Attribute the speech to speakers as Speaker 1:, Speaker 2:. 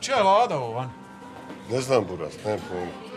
Speaker 1: Čija je lada ovo van?
Speaker 2: Ne znam, Buras, ne pojma.